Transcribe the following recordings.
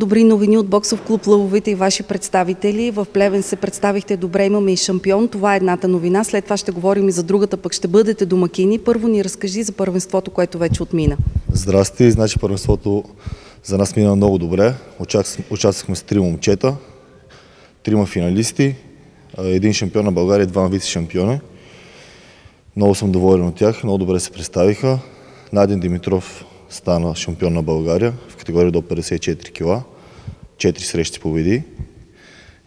Добри новини от боксов клуб Лъвовите и ваши представители. В Плевен се представихте добре, имаме и шампион. Това е едната новина. След това ще говорим и за другата, пък ще бъдете домакини. Първо ни разкажи за първенството, което вече отмина. Здрасти, значи първенството за нас мина много добре. Участвахме с три момчета, трима финалисти, един шампион на България и двама вице-шампиони. Много съм доволен от тях, много добре се представиха. Наден Димитров стана шампион на България в категория до 54 кг. Четири срещи победи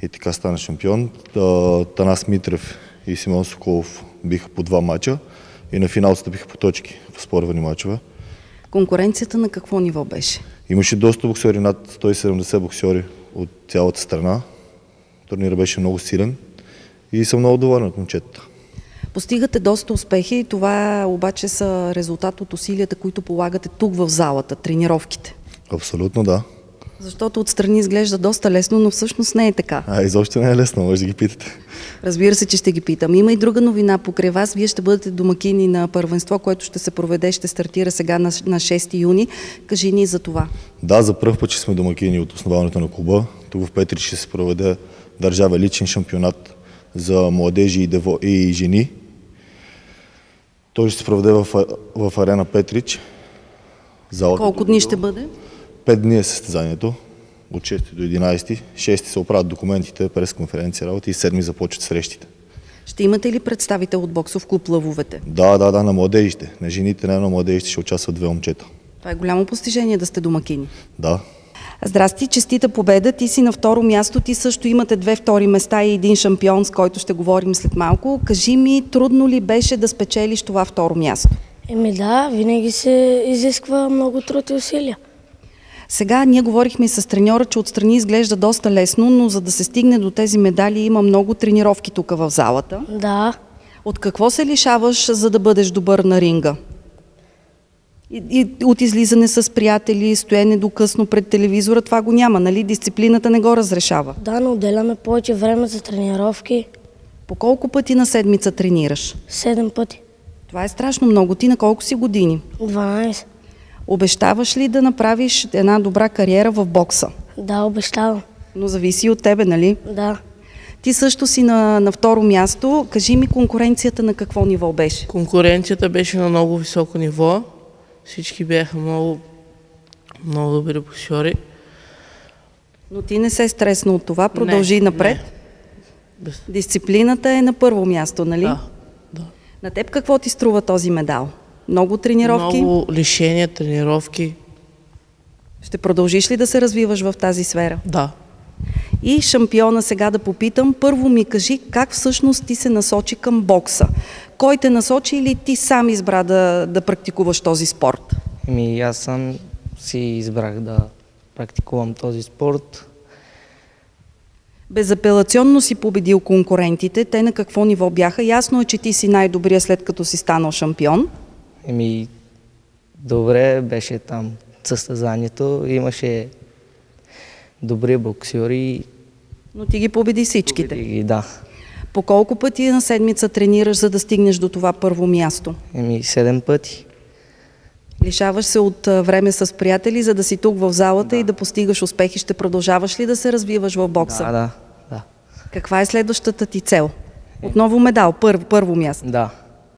и така стана шампион. Танас Митрев и Симон Соколов биха по два мача и на финал стъпиха по точки в спорвани мачове. Конкуренцията на какво ниво беше? Имаше доста боксери, над 170 боксери от цялата страна. Турнирът беше много силен и съм много доволен от момчетата. Постигате доста успехи, това обаче са резултат от усилията, които полагате тук в залата, тренировките. Абсолютно да. Защото отстрани изглежда доста лесно, но всъщност не е така. А, изобщо не е лесно, може да ги питате. Разбира се, че ще ги питам. Има и друга новина покрай вас. Вие ще бъдете домакини на първенство, което ще се проведе, ще стартира сега на 6 юни. Кажи ни за това. Да, за първ път, че сме домакини от основаването на клуба. Тук в Петри ще се проведе държава личен шампионат за младежи и, дево, и жени. Той ще се проведе в, в арена Петрич. Залата Колко дни ще бъде? Пет дни е състезанието. От 6 до 11. 6 се оправят документите, през конференция работа и 7 започват срещите. Ще имате ли представител от боксов клуб Лъвовете? Да, да, да, на младежите. На жените, не на младежите ще участват две момчета. Това е голямо постижение да сте домакини. Да. Здрасти, честита победа. Ти си на второ място. Ти също имате две втори места и един шампион, с който ще говорим след малко. Кажи ми, трудно ли беше да спечелиш това второ място? Еми да, винаги се изисква много труд и усилия. Сега ние говорихме с треньора, че отстрани изглежда доста лесно, но за да се стигне до тези медали има много тренировки тук в залата. Да. От какво се лишаваш, за да бъдеш добър на ринга? И, и от излизане с приятели, стоене до късно пред телевизора, това го няма, нали? Дисциплината не го разрешава. Да, но отделяме повече време за тренировки. По колко пъти на седмица тренираш? Седем пъти. Това е страшно много. Ти на колко си години? 12. Обещаваш ли да направиш една добра кариера в бокса? Да, обещавам. Но зависи от тебе, нали? Да. Ти също си на, на второ място. Кажи ми конкуренцията на какво ниво беше? Конкуренцията беше на много високо ниво. Всички бяха много, много добри боксери. Но ти не се стресна от това, продължи не, напред. Не. Дисциплината е на първо място, нали? Да, да. На теб какво ти струва този медал? Много тренировки? Много лишения, тренировки. Ще продължиш ли да се развиваш в тази сфера? Да. И шампиона сега да попитам, първо ми кажи как всъщност ти се насочи към бокса. Кой те насочи или ти сам избра да, да практикуваш този спорт? Ми, аз сам си избрах да практикувам този спорт. Безапелационно си победил конкурентите. Те на какво ниво бяха? Ясно е, че ти си най-добрия след като си станал шампион. Еми, добре беше там състезанието. Имаше добри боксери. Но ти ги победи всичките. Победи ги, да. По колко пъти на седмица тренираш, за да стигнеш до това първо място? Еми, седем пъти. Лишаваш се от време с приятели, за да си тук в залата да. и да постигаш успехи. Ще продължаваш ли да се развиваш в бокса? Да, да, да. Каква е следващата ти цел? Отново медал, първо, първо място. Да.